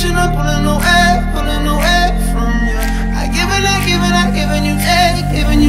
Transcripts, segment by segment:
pushing up, pulling away, pulling away from you. I give and I give and I give and you take, giving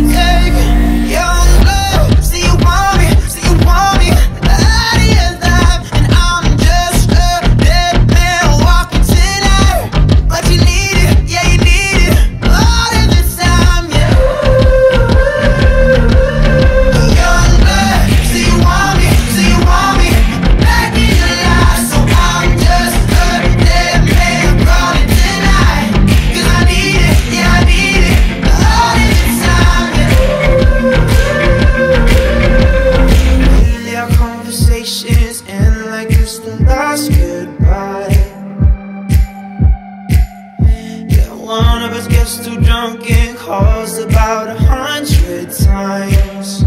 one of us gets too drunk and calls about a hundred times.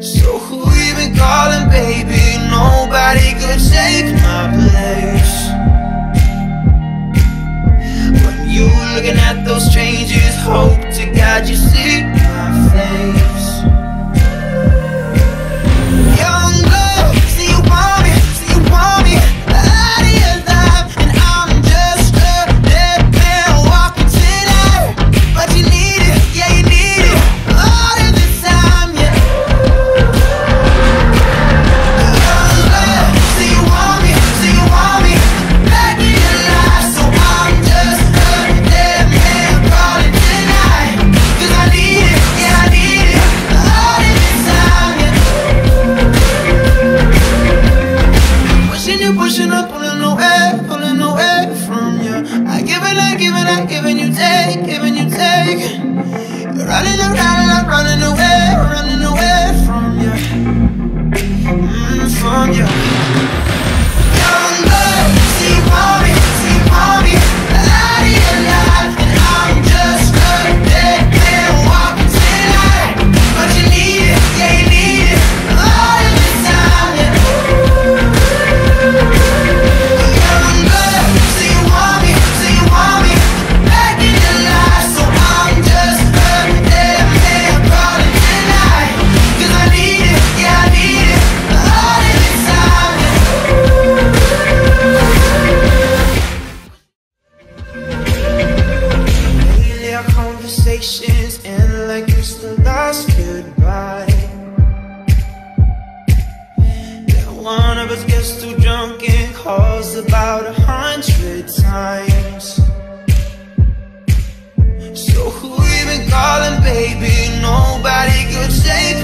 So who you been calling, baby? Nobody could take my place. When you looking at those strangers Hope to God you see my face. about a hundred times So who even been calling, baby? Nobody could save